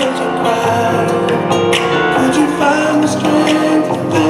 Could you find the strength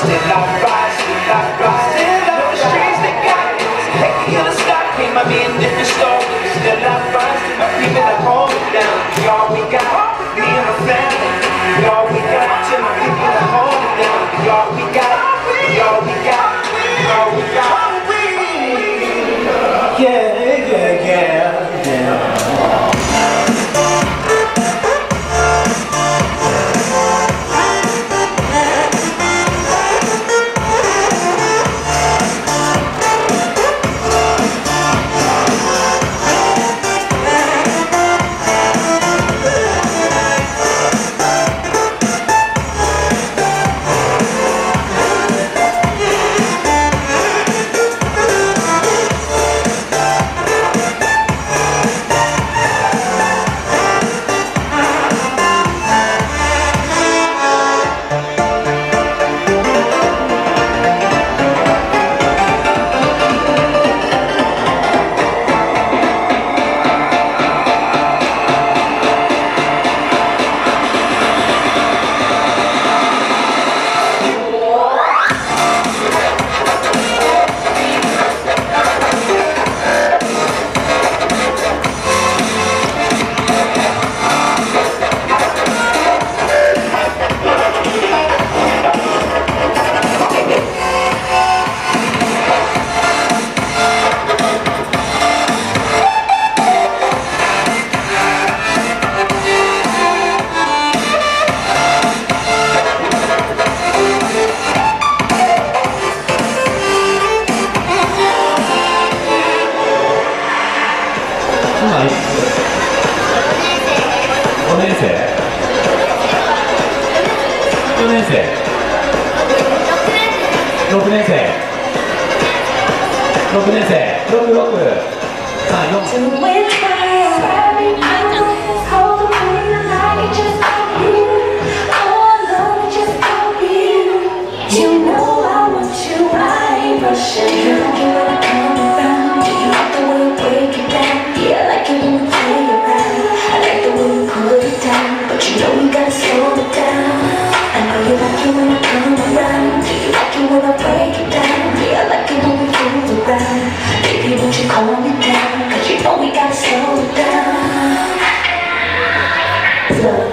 stand. 生。6年生。6年生。66さあ4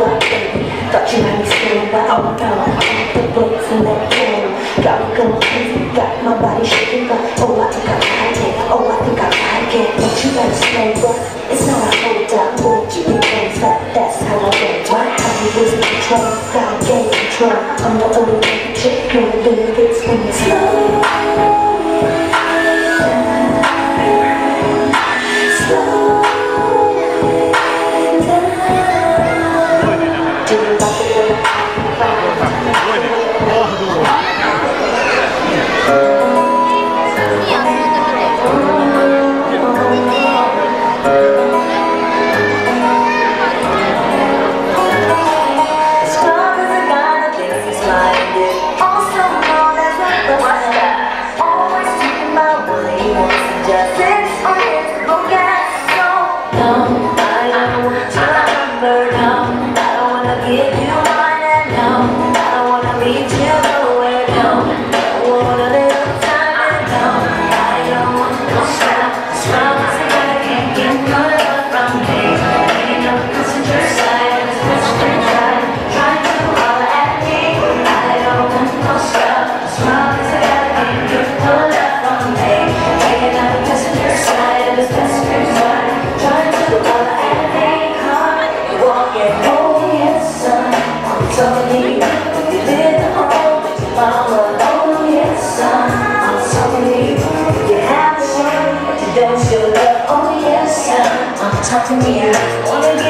Thought you. understand why I'm down I'm the books in that game Got me going crazy, got my body shaking up Oh, I think I like it, oh, I think I like it But you better slow up, it's not a hold up Won't you be things but that's how I go my time you losing control, got gave control I'm the only one that you know, the lyrics when it's love just Talk to me, I wanna get a